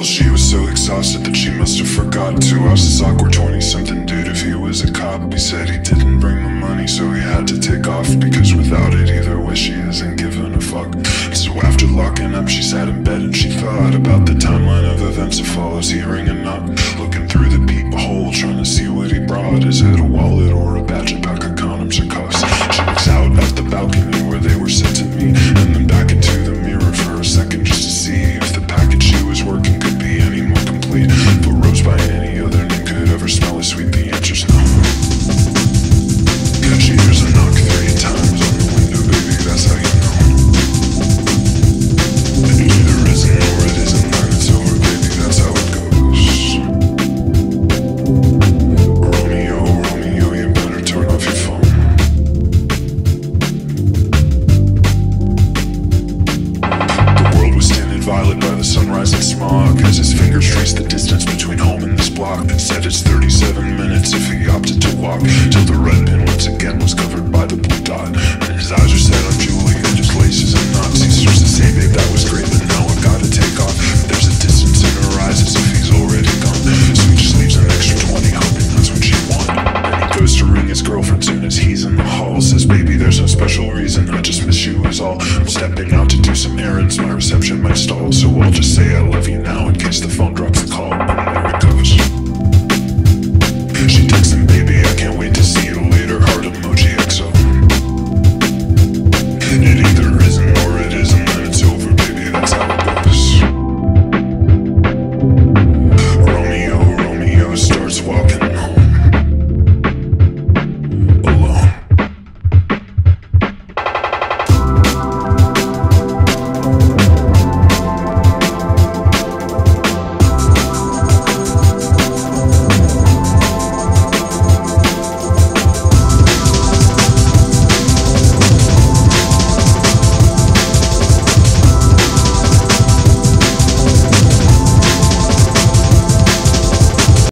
exhausted that she must have forgot to ask this awkward 20 something dude if he was a cop. He said he didn't bring the money, so he had to take off because without it, either way, she isn't giving a fuck. So after locking up, she sat in bed and she thought about the timeline of events that follows, hearing a knock, looking through the peephole, trying to see what he brought. Is it sunrise and smog. As his fingers trace the distance between home and this block That said it's 37 minutes if he opted to walk. Till the red pin once again was covered by the blue dot. And his eyes are set on Julie and just laces and knots. He starts to say, babe, that was great, but now I gotta take off. There's a distance in her eyes as if he's already gone. So he just leaves an extra 20 hoping that's what she wanted And he goes to ring his girlfriend soon as he's in the hall. Says, baby, there's no special reason, I just miss you is all. I'm stepping out some errands my reception might stall, so I'll just say I love you now in case the phone drops.